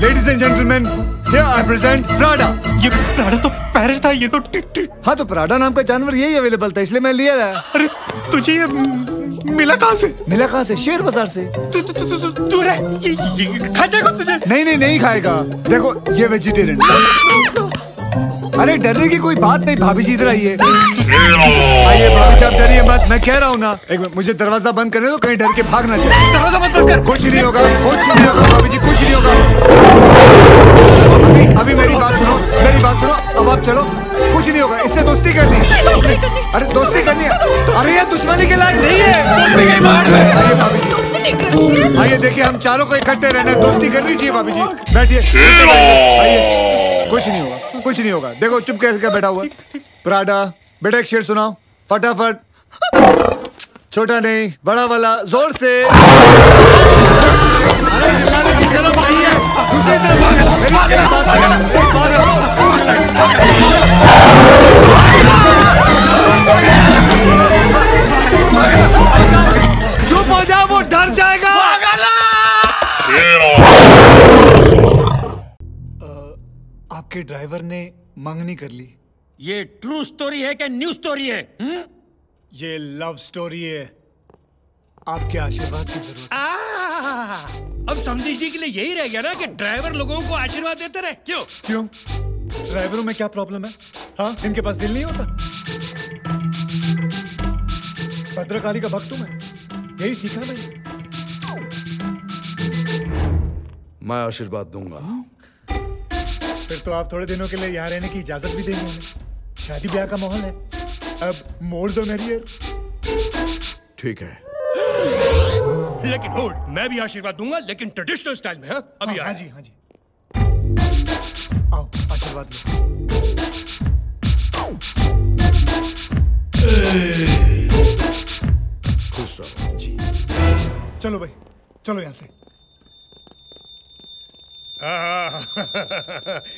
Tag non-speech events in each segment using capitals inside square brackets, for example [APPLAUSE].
Ladies and gentleman here I present Prada ये Prada तो parrot था ये तो टिट हाँ तो प्राडा नाम का जानवर यही अवेलेबल था इसलिए मैं लिया अरे तुझे ये मिला कहाँ से? मिला कहाँ से? शेर बाज़ार से। तू तू तू तू तू रे ये, ये खा जाएगा तुझे? नहीं नहीं नहीं खाएगा। देखो ये वेजिटेरियन अरे डरने की कोई बात नहीं भाभी जी इधर आइए आइए भाभी जी आप डरिए मत मैं कह रहा हूँ ना एक मिनट मुझे दरवाज़ा बंद करने दो कहीं डर के भाग ना जाए। दरवाज़ा मत बंद कर। कुछ नहीं होगा कुछ नहीं होगा भाभी जी कुछ नहीं होगा। अभी अभी मेरी बात सुनो मेरी बात सुनो अब आप चलो। कुछ नहीं होगा इससे दोस्ती करनी है। अरे दोस्ती करनी है। अरे ये दुश्मनी के लायक नहीं है। भाभी जी। आइए देखिए हम चारों को इकट्ठे रहना दोस्ती करनी चाहिए भाभी जी। बैठिए। आइए कुछ नहीं होगा। कुछ नहीं होगा। देखो, चुप कैसे बैठा हुआ। प्राडा बेटा, एक शेर सुनाओ। फटाफट। छोटा नहीं, बड़ा वाला, ज़ोर से। अरे। आपके ड्राइवर ने मंगनी कर ली। ये ट्रू स्टोरी है क्या? न्यू स्टोरी है? हुँ? ये लव स्टोरी है। आपके आशीर्वाद की ज़रूरत है। अब समझी जी के लिए यही रह गया ना कि ड्राइवर लोगों को आशीर्वाद देते रहे। क्यों? क्यों? ड्राइवरों में क्या प्रॉब्लम है? हाँ? इनके पास दिल नहीं होता? भद्रकाली का भक्त हूँ मैं। यही सीखा मैंने। मैं आशीर्वाद दूँगा। फिर तो आप थोड़े दिनों के लिए यहाँ रहने की इजाज़त भी देंगे हमें। शादी ब्याह का माहौल है। अब मोड़ दो मैरियर ठीक है। लेकिन होल्ड मैं भी आशीर्वाद दूँगा लेकिन ट्रेडिशनल स्टाइल में हाँ? अभी हाँ हाँ जी हाँ जी। आओ आशीर्वाद लो। खुश रहो। जी। चलो भाई चलो यहाँ से।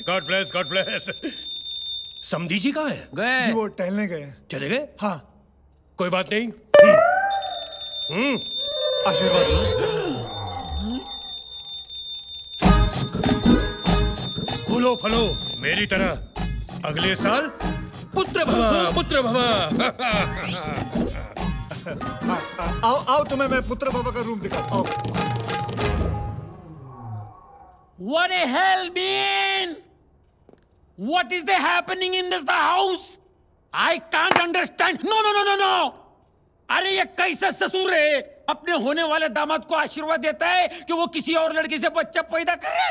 गॉड ब्लेस गॉड ब्लेस समधी जी कहाँ है? गए जी वो टहलने गए चले गए? हाँ। कोई बात नहीं। हम्म। आशीर्वाद फूलो फलो मेरी तरह। अगले साल पुत्र भवा पुत्र भवा। हाँ, हाँ, आओ आओ तुम्हें मैं पुत्र बाबा का रूम दिखा आओ What the hell, man? What is there happening in this the house? I can't understand. No, no, no, no, no. अरे ये कैसा ससुर है अपने होने वाले दामाद को आशीर्वाद देता है कि वो किसी और लड़की से बच्चा पैदा करे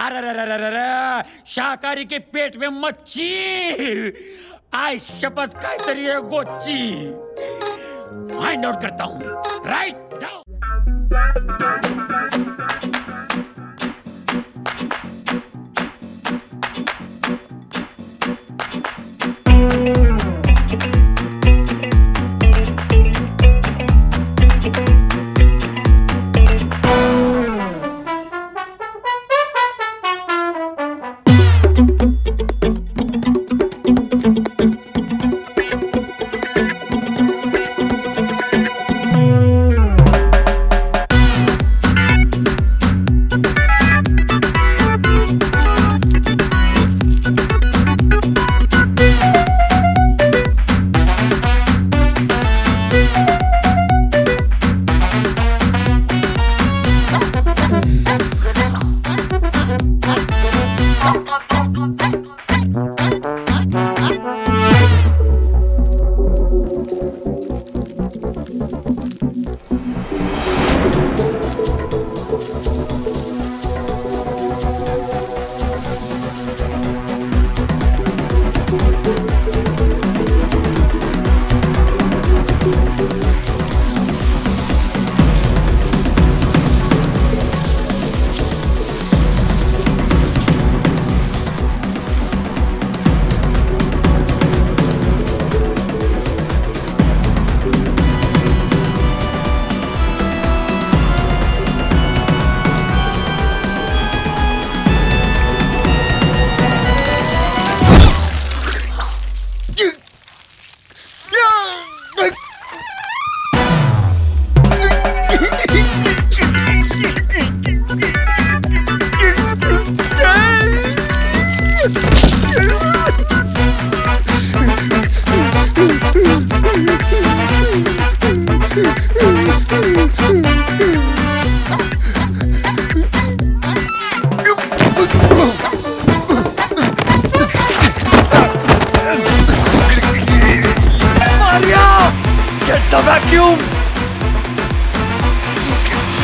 अरे अरे अरे अरे शाकाहारी के पेट में मच्छी आज शपथ काहीतरी आहे गोची फाइंड आउट करता हूँ write down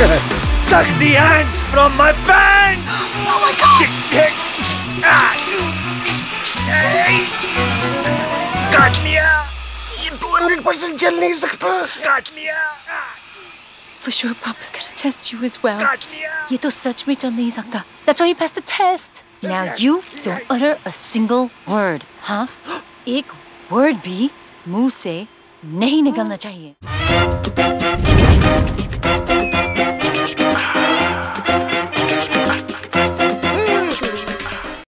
[LAUGHS] Suck the ants from my pants! Oh my god! काट लिया ये 200 परसेंट चल नहीं सकता काट लिया For sure, Papa's gonna test you as well. काट लिया ये तो सच में चल नहीं सकता. That's why you passed the test. Now you don't utter a single word, हाँ? [GASPS] एक word भी मुंह से नहीं निकलना चाहिए.